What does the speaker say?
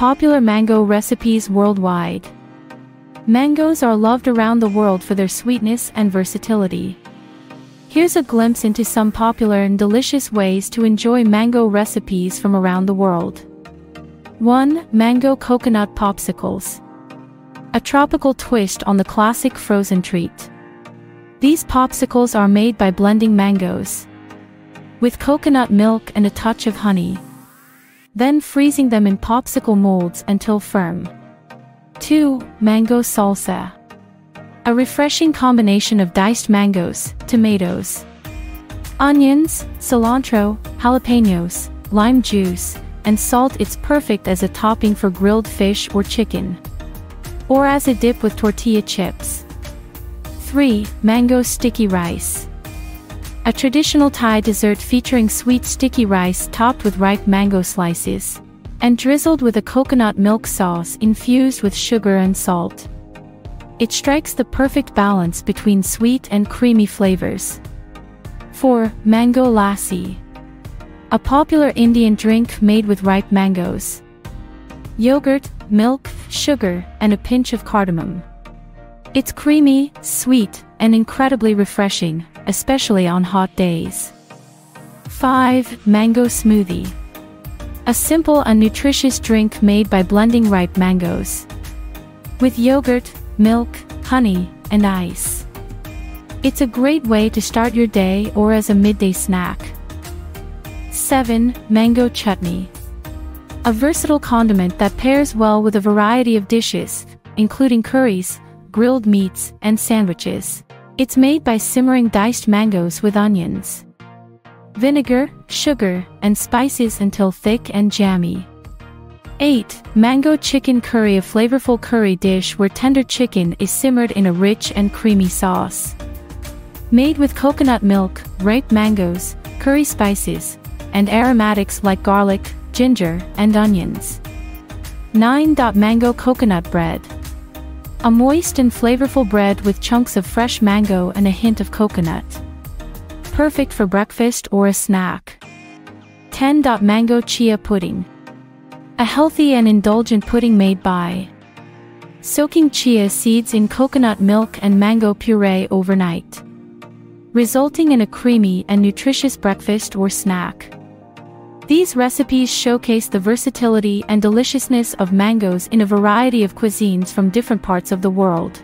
Popular mango recipes worldwide. Mangoes are loved around the world for their sweetness and versatility. Here's a glimpse into some popular and delicious ways to enjoy mango recipes from around the world. 1. Mango Coconut Popsicles. A tropical twist on the classic frozen treat. These popsicles are made by blending mangoes with coconut milk and a touch of honey. Then freezing them in popsicle molds until firm. 2. Mango Salsa. A refreshing combination of diced mangoes, tomatoes, onions, cilantro, jalapenos, lime juice, and salt it's perfect as a topping for grilled fish or chicken. Or as a dip with tortilla chips. 3. Mango Sticky Rice. A traditional Thai dessert featuring sweet sticky rice topped with ripe mango slices. And drizzled with a coconut milk sauce infused with sugar and salt. It strikes the perfect balance between sweet and creamy flavors. 4. Mango Lassi. A popular Indian drink made with ripe mangoes. Yogurt, milk, sugar, and a pinch of cardamom. It's creamy, sweet, and incredibly refreshing, especially on hot days. 5. Mango Smoothie. A simple and nutritious drink made by blending ripe mangoes. With yogurt, milk, honey, and ice. It's a great way to start your day or as a midday snack. 7. Mango Chutney. A versatile condiment that pairs well with a variety of dishes, including curries, grilled meats, and sandwiches. It's made by simmering diced mangoes with onions, vinegar, sugar, and spices until thick and jammy. 8. Mango Chicken Curry A flavorful curry dish where tender chicken is simmered in a rich and creamy sauce. Made with coconut milk, ripe mangoes, curry spices, and aromatics like garlic, ginger, and onions. 9. Mango Coconut Bread a moist and flavorful bread with chunks of fresh mango and a hint of coconut. Perfect for breakfast or a snack. 10. Mango Chia Pudding. A healthy and indulgent pudding made by soaking chia seeds in coconut milk and mango puree overnight, resulting in a creamy and nutritious breakfast or snack. These recipes showcase the versatility and deliciousness of mangoes in a variety of cuisines from different parts of the world.